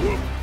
Whoa.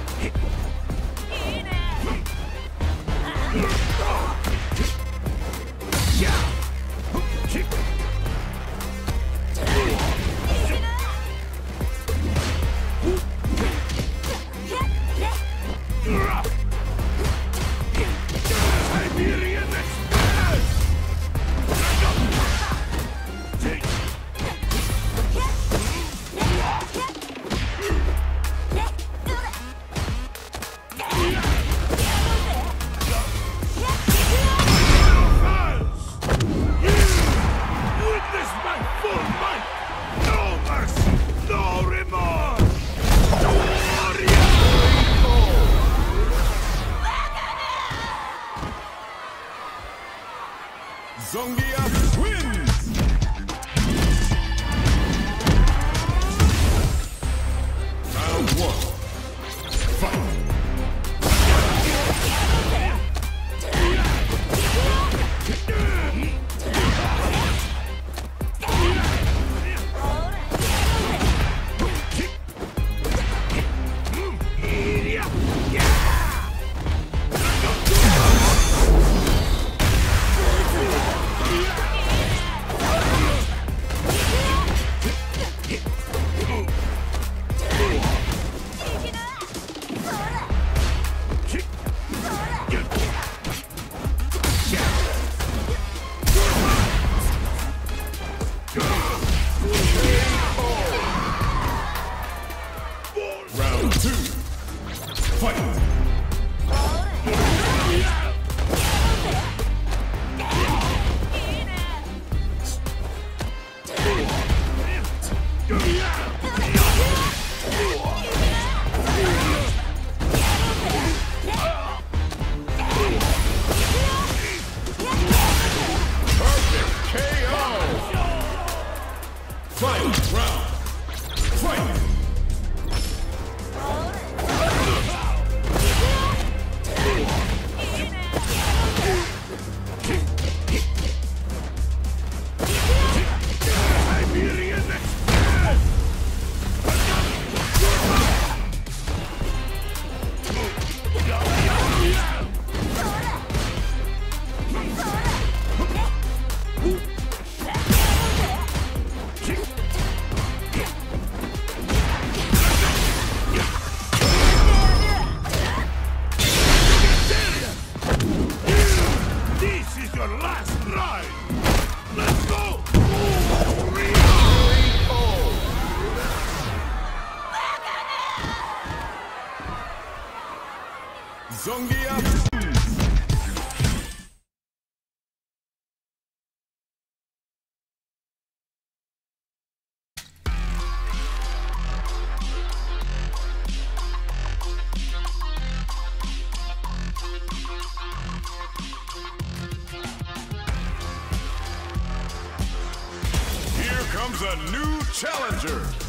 Zongia. comes a new challenger.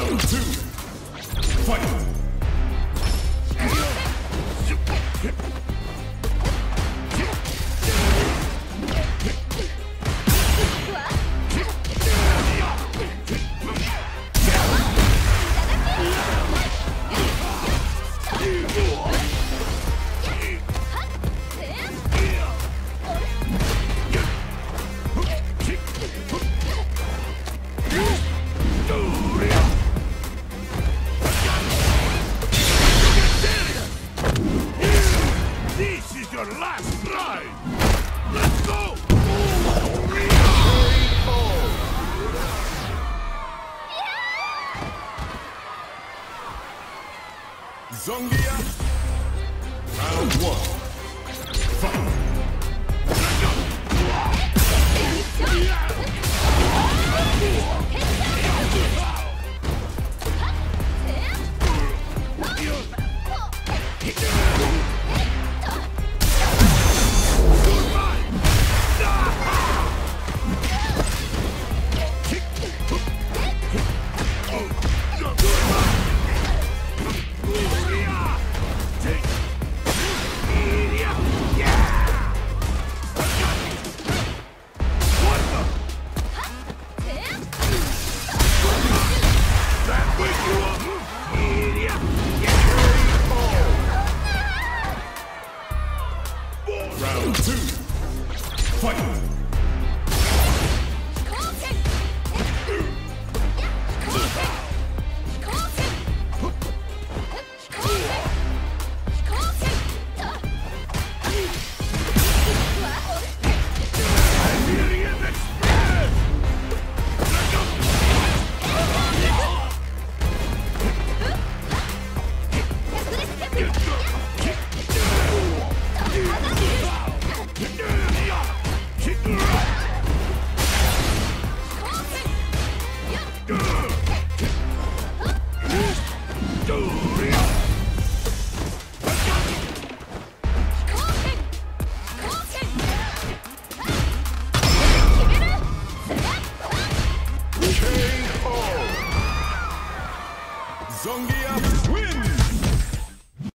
Round two. Fight! Songia. Round one. Fight.